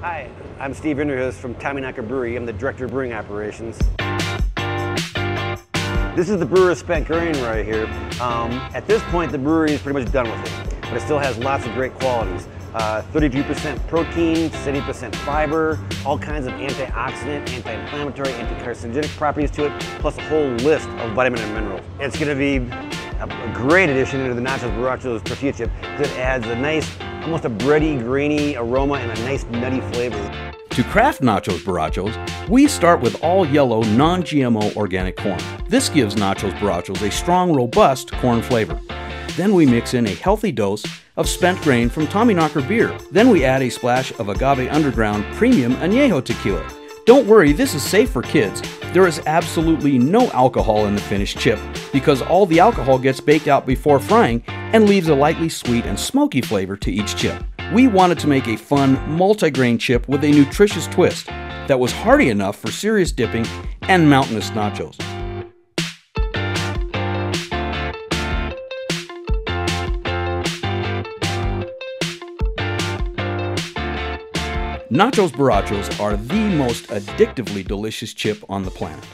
Hi, I'm Steve Indrehus from Tommyknocker Brewery. I'm the Director of Brewing Operations. This is the brewer's spent grain right here. Um, at this point, the brewery is pretty much done with it, but it still has lots of great qualities. 32% uh, protein, 70% fiber, all kinds of antioxidant, anti-inflammatory, anti-carcinogenic properties to it, plus a whole list of vitamin and minerals. It's going to be a, great addition into the Nachos Borrachos tortilla chip because it adds a nice, almost a bready, grainy aroma and a nice nutty flavor. To craft Nachos Borrachos, we start with all yellow, non GMO organic corn. This gives Nachos Borrachos a strong, robust corn flavor. Then we mix in a healthy dose of spent grain from Tommyknocker beer. Then we add a splash of Agave Underground Premium Añejo tequila. Don't worry, this is safe for kids. There is absolutely no alcohol in the finished chip because all the alcohol gets baked out before frying and leaves a lightly sweet and smoky flavor to each chip. We wanted to make a fun, multi-grain chip with a nutritious twist that was hearty enough for serious dipping and mountainous nachos. Nachos Borrachos are the most addictively delicious chip on the planet.